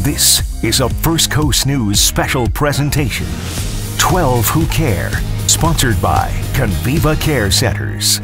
This is a First Coast News special presentation. 12 Who Care, sponsored by Conviva Care Centers.